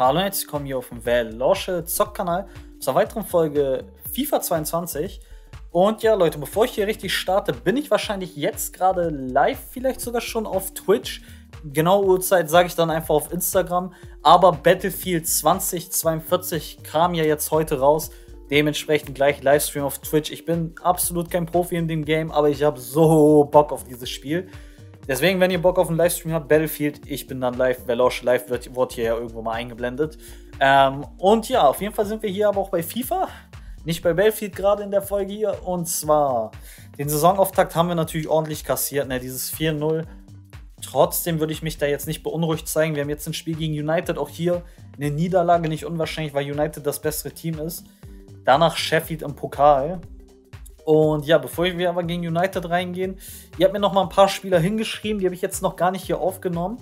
Hallo und herzlich willkommen hier auf dem Veloce Zock-Kanal zur weiteren Folge FIFA 22. Und ja, Leute, bevor ich hier richtig starte, bin ich wahrscheinlich jetzt gerade live, vielleicht sogar schon auf Twitch. Genaue Uhrzeit sage ich dann einfach auf Instagram. Aber Battlefield 2042 kam ja jetzt heute raus. Dementsprechend gleich Livestream auf Twitch. Ich bin absolut kein Profi in dem Game, aber ich habe so Bock auf dieses Spiel. Deswegen, wenn ihr Bock auf einen Livestream habt, Battlefield, ich bin dann live. Velosh live wird, wird hier ja irgendwo mal eingeblendet. Ähm, und ja, auf jeden Fall sind wir hier aber auch bei FIFA. Nicht bei Battlefield gerade in der Folge hier. Und zwar, den Saisonauftakt haben wir natürlich ordentlich kassiert, ne? Dieses 4-0. Trotzdem würde ich mich da jetzt nicht beunruhigt zeigen. Wir haben jetzt ein Spiel gegen United, auch hier eine Niederlage, nicht unwahrscheinlich, weil United das bessere Team ist. Danach Sheffield im Pokal. Und ja, bevor wir aber gegen United reingehen, ihr habt mir noch mal ein paar Spieler hingeschrieben, die habe ich jetzt noch gar nicht hier aufgenommen.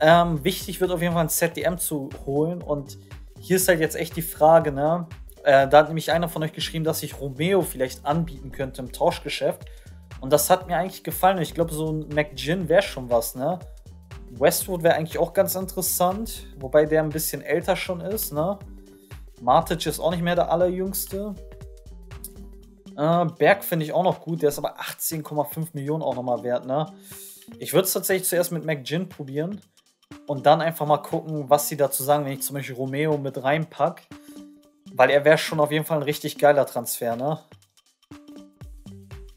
Ähm, wichtig wird auf jeden Fall ein ZDM zu holen. Und hier ist halt jetzt echt die Frage, ne? Äh, da hat nämlich einer von euch geschrieben, dass ich Romeo vielleicht anbieten könnte im Tauschgeschäft. Und das hat mir eigentlich gefallen. Ich glaube, so ein McGinn wäre schon was, ne? Westwood wäre eigentlich auch ganz interessant, wobei der ein bisschen älter schon ist, ne? Martic ist auch nicht mehr der allerjüngste. Äh, Berg finde ich auch noch gut, der ist aber 18,5 Millionen auch nochmal wert, ne? Ich würde es tatsächlich zuerst mit McGinn probieren und dann einfach mal gucken, was sie dazu sagen, wenn ich zum Beispiel Romeo mit reinpack. Weil er wäre schon auf jeden Fall ein richtig geiler Transfer, ne?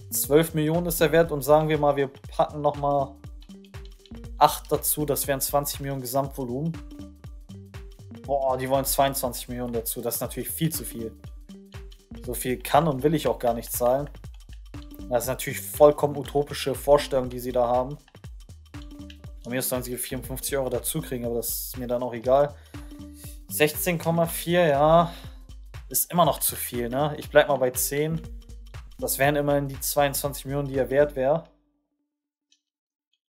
12 Millionen ist er wert und sagen wir mal, wir packen nochmal 8 dazu, das wären 20 Millionen Gesamtvolumen. Boah, die wollen 22 Millionen dazu, das ist natürlich viel zu viel. So viel kann und will ich auch gar nicht zahlen. Das ist natürlich vollkommen utopische Vorstellung, die sie da haben. Von mir sollen sie 54 Euro dazu kriegen, aber das ist mir dann auch egal. 16,4, ja, ist immer noch zu viel, ne? Ich bleib mal bei 10. Das wären immerhin die 22 Millionen, die er wert wäre.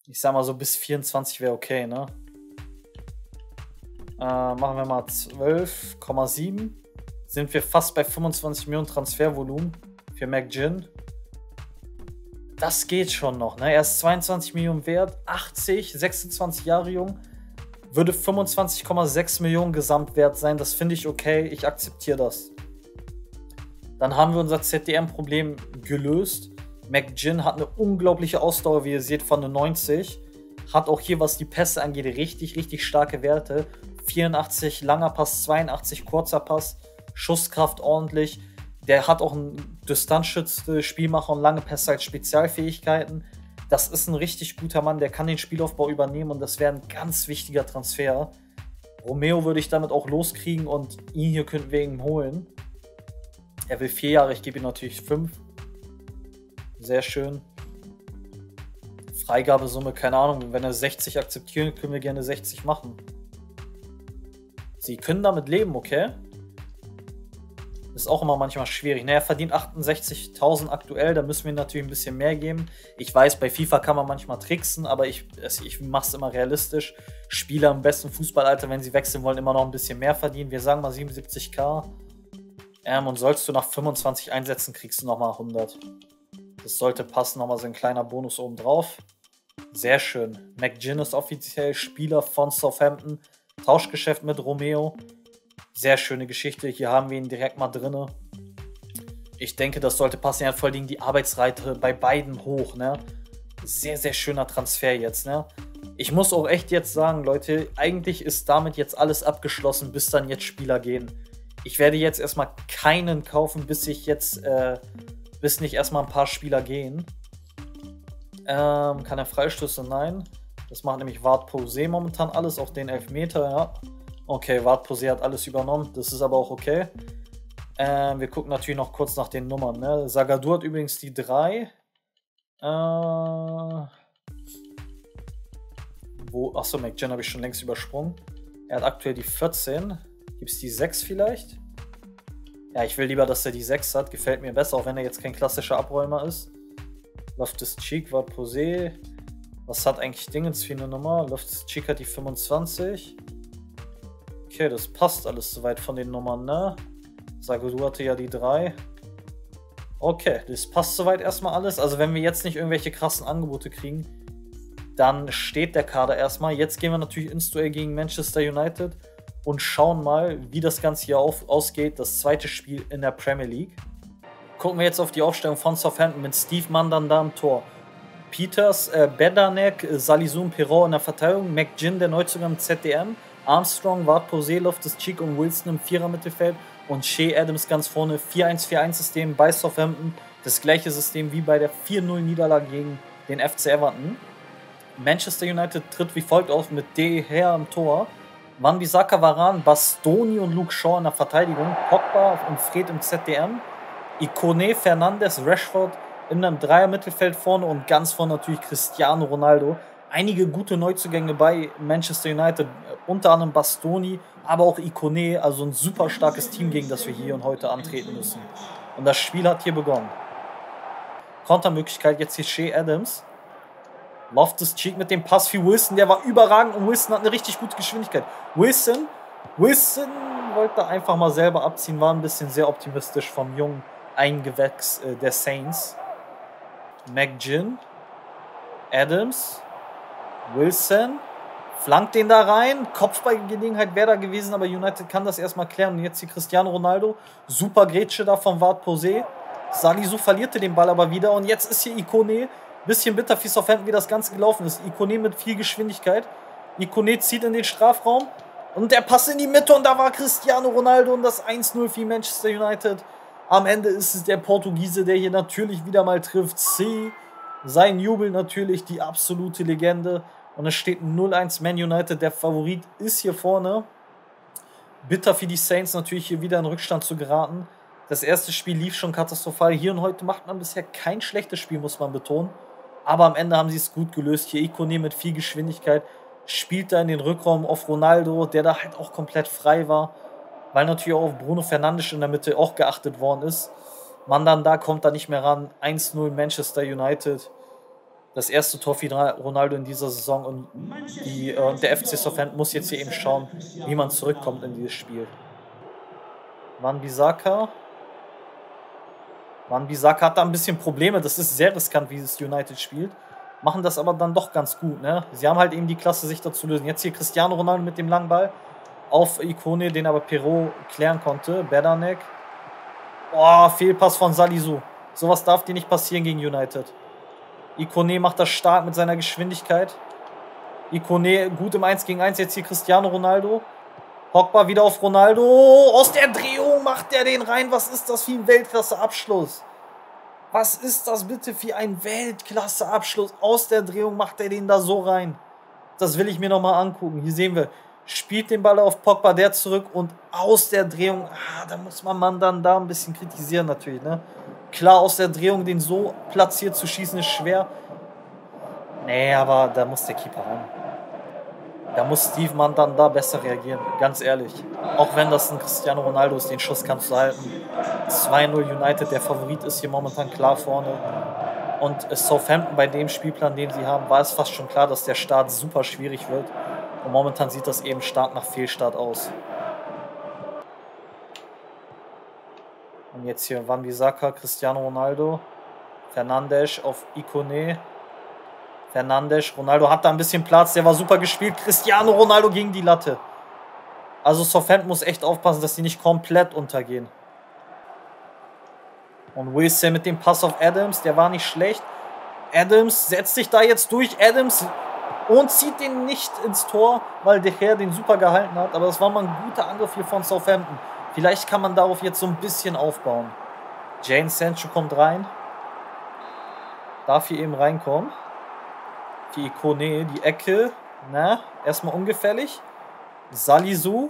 Ich sag mal so bis 24 wäre okay, ne? Äh, machen wir mal 12,7 sind wir fast bei 25 Millionen Transfervolumen für McGinn. Das geht schon noch. Ne? Er ist 22 Millionen wert, 80, 26 Jahre jung. Würde 25,6 Millionen Gesamtwert sein. Das finde ich okay. Ich akzeptiere das. Dann haben wir unser ZDM-Problem gelöst. McGinn hat eine unglaubliche Ausdauer, wie ihr seht, von 90. Hat auch hier, was die Pässe angeht, richtig, richtig starke Werte. 84 langer Pass, 82 kurzer Pass. Schusskraft ordentlich. Der hat auch ein Distanzschütze, Spielmacher und lange Pässe als Spezialfähigkeiten. Das ist ein richtig guter Mann, der kann den Spielaufbau übernehmen und das wäre ein ganz wichtiger Transfer. Romeo würde ich damit auch loskriegen und ihn hier könnten wir ihn holen. Er will vier Jahre, ich gebe ihm natürlich fünf. Sehr schön. Freigabesumme, keine Ahnung, wenn er 60 akzeptieren, können wir gerne 60 machen. Sie können damit leben, okay? Ist auch immer manchmal schwierig. Naja, verdient 68.000 aktuell, da müssen wir natürlich ein bisschen mehr geben. Ich weiß, bei FIFA kann man manchmal tricksen, aber ich, ich mache es immer realistisch. Spieler im besten Fußballalter, wenn sie wechseln wollen, immer noch ein bisschen mehr verdienen. Wir sagen mal 77k. Ähm, und sollst du nach 25 einsetzen, kriegst du nochmal 100. Das sollte passen, nochmal so ein kleiner Bonus oben drauf. Sehr schön. McGinn ist offiziell Spieler von Southampton. Tauschgeschäft mit Romeo. Sehr schöne Geschichte. Hier haben wir ihn direkt mal drin. Ich denke, das sollte passen. Er hat vor allem die Arbeitsreite bei beiden hoch. Ne? Sehr, sehr schöner Transfer jetzt. Ne? Ich muss auch echt jetzt sagen, Leute, eigentlich ist damit jetzt alles abgeschlossen, bis dann jetzt Spieler gehen. Ich werde jetzt erstmal keinen kaufen, bis ich jetzt, äh, bis nicht erstmal ein paar Spieler gehen. Ähm, kann er Freistöße? Nein. Das macht nämlich Wart Posé momentan alles, auch den Elfmeter, ja. Okay, Wartpose hat alles übernommen. Das ist aber auch okay. Ähm, wir gucken natürlich noch kurz nach den Nummern. Ne? Sagadur hat übrigens die 3. Äh, wo, achso, McGinn habe ich schon längst übersprungen. Er hat aktuell die 14. Gibt es die 6 vielleicht? Ja, ich will lieber, dass er die 6 hat. Gefällt mir besser, auch wenn er jetzt kein klassischer Abräumer ist. Loftus Cheek, Wart Posé. Was hat eigentlich Dingens für eine Nummer? Loftus Cheek hat die 25. Okay, das passt alles soweit von den Nummern, ne? Sage, du hatte ja die drei. Okay, das passt soweit erstmal alles. Also wenn wir jetzt nicht irgendwelche krassen Angebote kriegen, dann steht der Kader erstmal. Jetzt gehen wir natürlich ins Duell gegen Manchester United. und schauen mal, wie das Ganze hier auf, ausgeht. Das zweite Spiel in der Premier League. Gucken wir jetzt auf die Aufstellung von Southampton mit Steve Mandanda am Tor. Peters, äh, Bedanek, Salisun, Perrault in der Verteidigung, McGinn, der Neuzugang im ZDM, Armstrong, Ward Posey, Loftus Cheek und Wilson im Vierer-Mittelfeld und Shea Adams ganz vorne. 4-1-4-1-System bei Southampton. Das gleiche System wie bei der 4-0-Niederlage gegen den FC Everton. Manchester United tritt wie folgt auf mit De Gea am Tor. Van Bissaka, Varan, Bastoni und Luke Shaw in der Verteidigung. Pogba und Fred im ZDM. Ikone, Fernandes, Rashford in einem Dreier-Mittelfeld vorne und ganz vorne natürlich Cristiano Ronaldo. Einige gute Neuzugänge bei Manchester United, unter anderem Bastoni, aber auch Ikone, also ein super starkes Team, gegen das wir hier und heute antreten müssen. Und das Spiel hat hier begonnen. Kontermöglichkeit jetzt hier Shea Adams. Loftus Cheek mit dem Pass für Wilson, der war überragend und Wilson hat eine richtig gute Geschwindigkeit. Wilson, Wilson wollte einfach mal selber abziehen, war ein bisschen sehr optimistisch vom jungen Eingewächs äh, der Saints. McGinn, Adams, Wilson, flankt den da rein. Kopfballgelegenheit wäre da gewesen, aber United kann das erstmal klären. Und jetzt hier Cristiano Ronaldo, super Grätsche da von Ward Posé. Salisu verlierte den Ball aber wieder und jetzt ist hier Ikone. Bisschen bitter für Southampton, wie das Ganze gelaufen ist. Ikone mit viel Geschwindigkeit. Ikone zieht in den Strafraum und der Pass in die Mitte und da war Cristiano Ronaldo und das 1-0 für Manchester United. Am Ende ist es der Portugiese, der hier natürlich wieder mal trifft. C. Sein Jubel natürlich die absolute Legende. Und es steht 0-1 Man United. Der Favorit ist hier vorne. Bitter für die Saints natürlich hier wieder in Rückstand zu geraten. Das erste Spiel lief schon katastrophal. Hier und heute macht man bisher kein schlechtes Spiel, muss man betonen. Aber am Ende haben sie es gut gelöst. Hier Ikone mit viel Geschwindigkeit spielt da in den Rückraum auf Ronaldo, der da halt auch komplett frei war weil natürlich auch auf Bruno Fernandes in der Mitte auch geachtet worden ist. Man dann da kommt da nicht mehr ran. 1-0 Manchester United. Das erste Tor für Ronaldo in dieser Saison und die, äh, der FC Southampton muss jetzt hier eben schauen, wie man zurückkommt in dieses Spiel. Van Bissaka. Van Bissaka hat da ein bisschen Probleme. Das ist sehr riskant, wie es United spielt. Machen das aber dann doch ganz gut. Ne? Sie haben halt eben die Klasse, sich dazu lösen. Jetzt hier Cristiano Ronaldo mit dem langen Ball auf Ikone, den aber Perot klären konnte. Bedanek. Oh, Fehlpass von Salisu. Sowas darf dir nicht passieren gegen United. Ikone macht das stark mit seiner Geschwindigkeit. Ikone gut im 1 gegen 1. Jetzt hier Cristiano Ronaldo. Pogba wieder auf Ronaldo. Aus der Drehung macht er den rein. Was ist das für ein Weltklasse-Abschluss? Was ist das bitte für ein Weltklasse-Abschluss? Aus der Drehung macht er den da so rein. Das will ich mir nochmal angucken. Hier sehen wir spielt den Ball auf Pogba, der zurück und aus der Drehung, ah, da muss man man dann da ein bisschen kritisieren natürlich. Ne? Klar, aus der Drehung den so platziert zu schießen ist schwer. Nee, aber da muss der Keeper ran. Da muss Steve Mann dann da besser reagieren, ganz ehrlich. Auch wenn das ein Cristiano Ronaldo ist, den Schuss kannst du halten. 2-0 United, der Favorit ist hier momentan klar vorne. Und Southampton bei dem Spielplan, den sie haben, war es fast schon klar, dass der Start super schwierig wird. Und momentan sieht das eben stark nach Fehlstart aus. Und jetzt hier Van Bissaka, Cristiano Ronaldo, Fernandes auf Ikone. Fernandes, Ronaldo hat da ein bisschen Platz, der war super gespielt. Cristiano Ronaldo gegen die Latte. Also Southampton muss echt aufpassen, dass sie nicht komplett untergehen. Und Wilson mit dem Pass auf Adams, der war nicht schlecht. Adams setzt sich da jetzt durch. Adams und zieht den nicht ins Tor, weil De Gea den super gehalten hat. Aber das war mal ein guter Angriff hier von Southampton. Vielleicht kann man darauf jetzt so ein bisschen aufbauen. Jane Sancho kommt rein. Darf hier eben reinkommen. Die Ikone, die Ecke. Na, erstmal ungefällig. Salisu.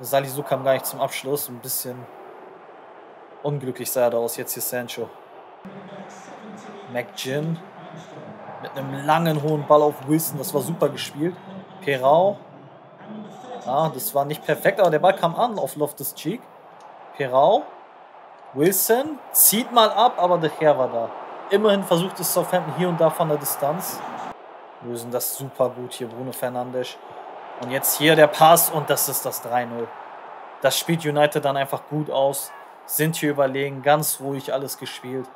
Salisu kam gar nicht zum Abschluss. Ein bisschen unglücklich sah er da aus. Jetzt hier Sancho. McGinn mit einem langen hohen Ball auf Wilson. Das war super gespielt. Perau. Ah, das war nicht perfekt, aber der Ball kam an auf Loftus Cheek. Perau. Wilson zieht mal ab, aber der Herr war da. Immerhin versucht es Southampton hier und da von der Distanz. Lösen das super gut hier, Bruno Fernandes. Und jetzt hier der Pass und das ist das 3-0. Das spielt United dann einfach gut aus. Sind hier überlegen, ganz ruhig alles gespielt.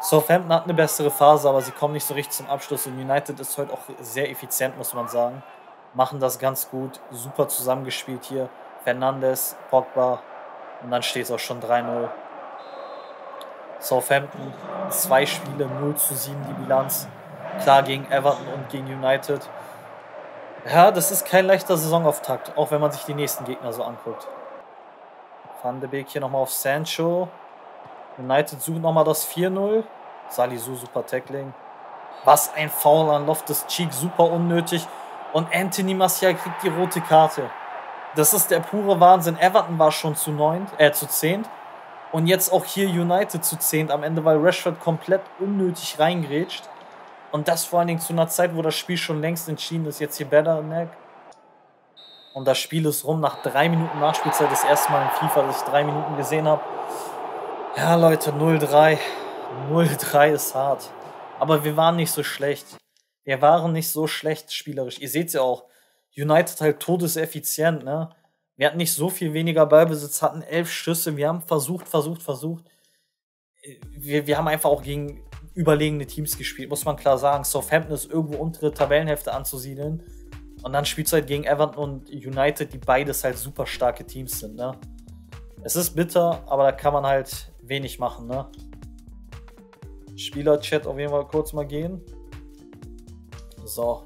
Southampton hat eine bessere Phase, aber sie kommen nicht so richtig zum Abschluss. Und United ist heute auch sehr effizient, muss man sagen. Machen das ganz gut. Super zusammengespielt hier. Fernandes, Pogba. Und dann steht es auch schon 3-0. Southampton, zwei Spiele, 0 zu 7 die Bilanz. Klar gegen Everton und gegen United. Ja, das ist kein leichter Saisonauftakt, auch wenn man sich die nächsten Gegner so anguckt. Van de Beek hier nochmal auf Sancho. United sucht nochmal das 4-0. Salisu, super Tackling. Was ein Foul an Loftus Cheek, super unnötig. Und Anthony Martial kriegt die rote Karte. Das ist der pure Wahnsinn. Everton war schon zu, neun, äh, zu 10. Und jetzt auch hier United zu 10 am Ende, weil Rashford komplett unnötig reingrätscht. Und das vor allen Dingen zu einer Zeit, wo das Spiel schon längst entschieden ist. Jetzt hier Better Und das Spiel ist rum nach drei Minuten Nachspielzeit. Das erste Mal in FIFA, dass ich drei Minuten gesehen habe. Ja, Leute, 0-3. 0-3 ist hart. Aber wir waren nicht so schlecht. Wir waren nicht so schlecht spielerisch. Ihr seht ja auch, United halt todeseffizient, ne? Wir hatten nicht so viel weniger Ballbesitz, hatten elf Schüsse. Wir haben versucht, versucht, versucht. Wir, wir haben einfach auch gegen überlegene Teams gespielt, muss man klar sagen. Southampton ist irgendwo untere Tabellenhälfte anzusiedeln. Und dann spielst du halt gegen Everton und United, die beides halt super starke Teams sind, ne? Es ist bitter, aber da kann man halt wenig machen, ne? Spieler-Chat auf jeden Fall kurz mal gehen. So.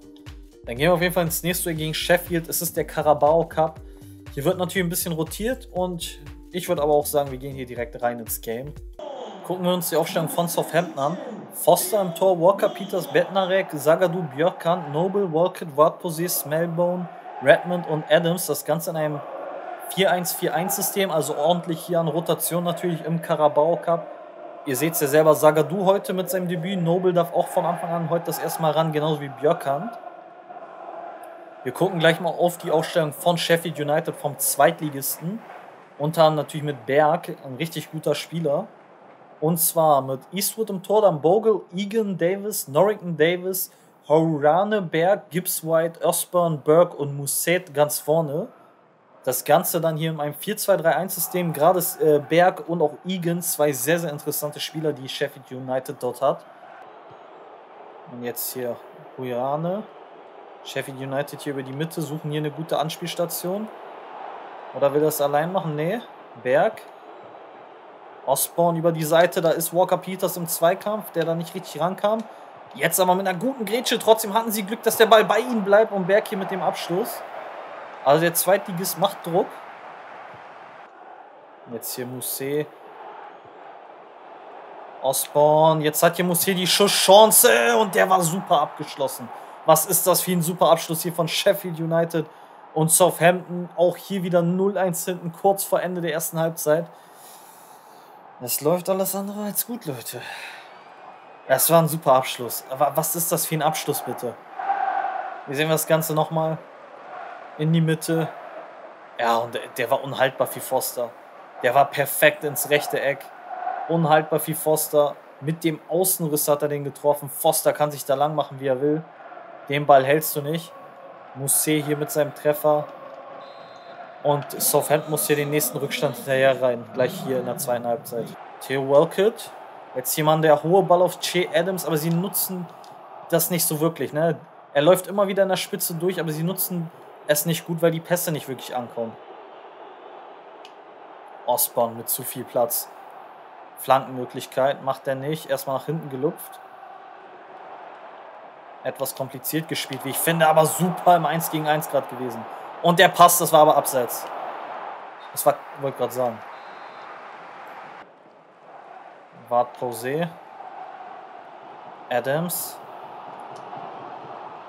Dann gehen wir auf jeden Fall ins nächste gegen Sheffield. Es ist der Carabao Cup. Hier wird natürlich ein bisschen rotiert und ich würde aber auch sagen, wir gehen hier direkt rein ins Game. Gucken wir uns die Aufstellung von Southampton an. Foster im Tor, Walker, Peters, Bednarek, Zagadou, Björkan, Noble, Walcott, Wartposis, Melbourne, Redmond und Adams. Das Ganze in einem 4-1-4-1-System, also ordentlich hier an Rotation natürlich im Carabao Cup. Ihr seht es ja selber, Zagadou heute mit seinem Debüt. Noble darf auch von Anfang an heute das erste Mal ran, genauso wie Björkan. Wir gucken gleich mal auf die Ausstellung von Sheffield United vom Zweitligisten. Unter anderem natürlich mit Berg, ein richtig guter Spieler. Und zwar mit Eastwood im Tor, dann Bogle, Egan Davis, Norrington Davis, Horane, Berg, Gibbs White, Osborne, Burke und Musset ganz vorne. Das Ganze dann hier in einem 4-2-3-1-System. Gerade äh, Berg und auch Egan, zwei sehr, sehr interessante Spieler, die Sheffield United dort hat. Und jetzt hier Huyane. Sheffield United hier über die Mitte, suchen hier eine gute Anspielstation. Oder will das allein machen? Nee. Berg. Osborne über die Seite, da ist Walker Peters im Zweikampf, der da nicht richtig rankam. Jetzt aber mit einer guten Grätsche, trotzdem hatten sie Glück, dass der Ball bei ihnen bleibt und Berg hier mit dem Abschluss. Also der Zweitligist macht Druck. Jetzt hier Musset. Osborne, jetzt hat hier Musset die Schusschance und der war super abgeschlossen. Was ist das für ein super Abschluss hier von Sheffield United und Southampton? Auch hier wieder 0-1 hinten, kurz vor Ende der ersten Halbzeit. Es läuft alles andere als gut, Leute. Das war ein super Abschluss. Aber was ist das für ein Abschluss, bitte? Wir sehen das Ganze nochmal. In die Mitte. Ja, und der war unhaltbar für Foster. Der war perfekt ins rechte Eck. Unhaltbar für Foster. Mit dem Außenriss hat er den getroffen. Foster kann sich da lang machen, wie er will. Den Ball hältst du nicht. Musset hier mit seinem Treffer. Und Southampton muss hier den nächsten Rückstand hinterher rein. Gleich hier in der zweiten Halbzeit. Theo Welkett. Jetzt jemand der hohe Ball auf Che Adams, aber sie nutzen das nicht so wirklich. Ne? Er läuft immer wieder in der Spitze durch, aber sie nutzen es nicht gut, weil die Pässe nicht wirklich ankommen. Osborne mit zu viel Platz. Flankenmöglichkeit macht er nicht. Erstmal nach hinten gelupft etwas kompliziert gespielt, wie ich finde, aber super im 1 gegen 1 gerade gewesen. Und der Pass, das war aber abseits. Das war, wollte gerade sagen. Wart Posé. Adams.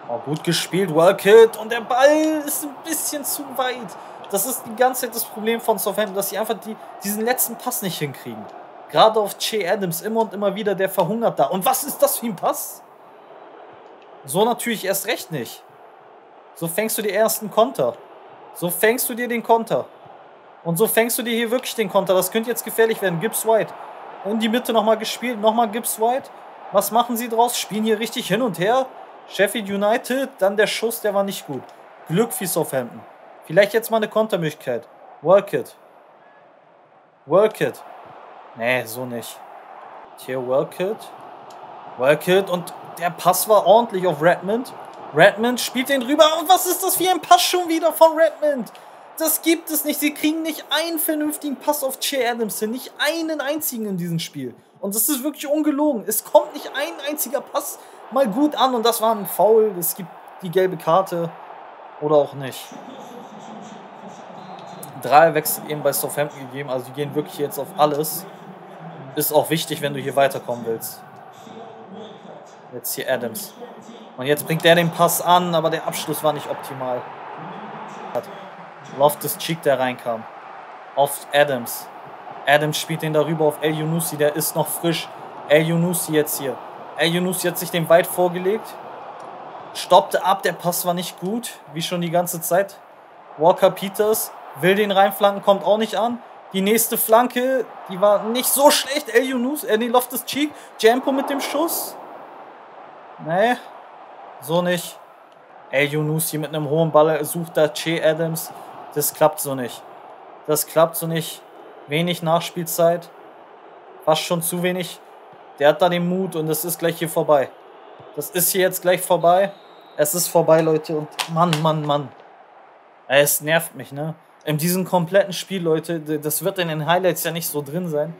Oh, gut gespielt, Wellkit. Und der Ball ist ein bisschen zu weit. Das ist die ganze Zeit das Problem von Southampton, dass sie einfach die, diesen letzten Pass nicht hinkriegen. Gerade auf Che Adams immer und immer wieder, der verhungert da. Und was ist das für ein Pass? So natürlich erst recht nicht. So fängst du die ersten Konter. So fängst du dir den Konter. Und so fängst du dir hier wirklich den Konter. Das könnte jetzt gefährlich werden. Gibbs White. In die Mitte nochmal gespielt. Nochmal Gibbs White. Was machen sie draus? Spielen hier richtig hin und her. Sheffield United. Dann der Schuss, der war nicht gut. Glück für Southampton. Vielleicht jetzt mal eine Kontermöglichkeit. Work it. Work it. Nee, so nicht. Hier Work it. Work it und der Pass war ordentlich auf Redmond. Redmond spielt den rüber. Und was ist das für ein Pass schon wieder von Redmond? Das gibt es nicht. Sie kriegen nicht einen vernünftigen Pass auf Che Adams hin. Nicht einen einzigen in diesem Spiel. Und das ist wirklich ungelogen. Es kommt nicht ein einziger Pass mal gut an. Und das war ein Foul. Es gibt die gelbe Karte. Oder auch nicht. Drei Wechsel eben bei Southampton gegeben. Also die gehen wirklich jetzt auf alles. Ist auch wichtig, wenn du hier weiterkommen willst. Jetzt hier Adams. Und jetzt bringt er den Pass an, aber der Abschluss war nicht optimal. Loftus Cheek, der reinkam. Auf Adams. Adams spielt den darüber auf El Yunusi, der ist noch frisch. El Yunusi jetzt hier. El Yunusi hat sich den weit vorgelegt. Stoppte ab, der Pass war nicht gut, wie schon die ganze Zeit. Walker Peters will den reinflanken, kommt auch nicht an. Die nächste Flanke, die war nicht so schlecht. El Yunus, äh, nee, Loftus Cheek. Jampo mit dem Schuss. Nee, so nicht. El Yunus hier mit einem hohen Ball sucht da Che Adams. Das klappt so nicht. Das klappt so nicht. Wenig Nachspielzeit. Fast schon zu wenig. Der hat da den Mut und es ist gleich hier vorbei. Das ist hier jetzt gleich vorbei. Es ist vorbei, Leute. Und Mann, Mann, Mann. Es nervt mich, ne? In diesem kompletten Spiel, Leute, das wird in den Highlights ja nicht so drin sein.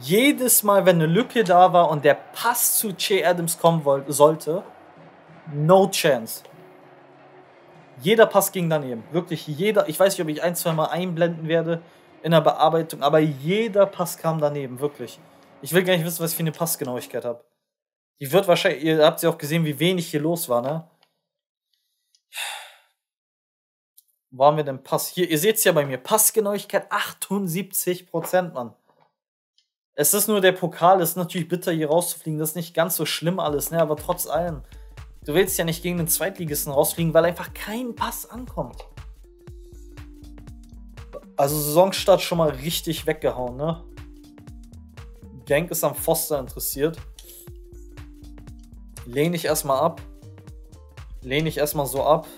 Jedes Mal, wenn eine Lücke da war und der Pass zu Che Adams kommen sollte, no chance. Jeder Pass ging daneben. Wirklich jeder. Ich weiß nicht, ob ich ein, zwei Mal einblenden werde in der Bearbeitung, aber jeder Pass kam daneben. Wirklich. Ich will gar nicht wissen, was ich für eine Passgenauigkeit habe. Die wird wahrscheinlich, ihr habt ja auch gesehen, wie wenig hier los war, ne? Wo haben wir denn Pass? Hier, ihr seht es ja bei mir. Passgenauigkeit 78%, Mann. Es ist nur der Pokal, es ist natürlich bitter, hier rauszufliegen. Das ist nicht ganz so schlimm alles, ne? Aber trotz allem. Du willst ja nicht gegen den Zweitligisten rausfliegen, weil einfach kein Pass ankommt. Also Saisonstart schon mal richtig weggehauen, ne? Genk ist am Foster interessiert. Lehne ich erstmal ab. Lehne ich erstmal so ab.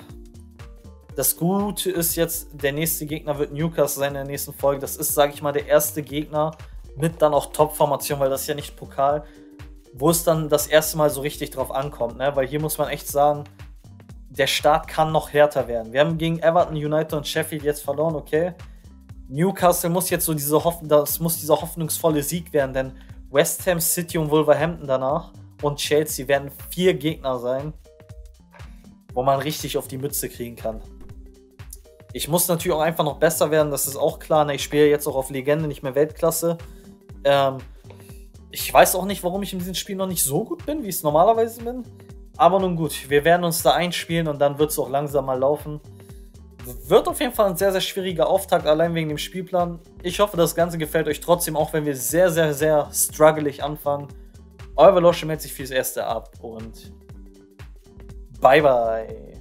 Das Gute ist jetzt, der nächste Gegner wird Newcastle sein in der nächsten Folge. Das ist, sage ich mal, der erste Gegner mit dann auch Top-Formation, weil das ist ja nicht Pokal wo es dann das erste Mal so richtig drauf ankommt, ne? Weil hier muss man echt sagen, der Start kann noch härter werden. Wir haben gegen Everton, United und Sheffield jetzt verloren, okay. Newcastle muss jetzt so diese Hoffnung, das muss dieser hoffnungsvolle Sieg werden, denn West Ham, City und Wolverhampton danach und Chelsea werden vier Gegner sein, wo man richtig auf die Mütze kriegen kann. Ich muss natürlich auch einfach noch besser werden, das ist auch klar. Ne? Ich spiele jetzt auch auf Legende, nicht mehr Weltklasse. Ähm, ich weiß auch nicht, warum ich in diesem Spiel noch nicht so gut bin, wie ich es normalerweise bin. Aber nun gut, wir werden uns da einspielen und dann wird es auch langsam mal laufen. Wird auf jeden Fall ein sehr, sehr schwieriger Auftakt, allein wegen dem Spielplan. Ich hoffe, das Ganze gefällt euch trotzdem, auch wenn wir sehr, sehr, sehr struggelig anfangen. Euer Veloce meldet sich fürs Erste ab und bye bye.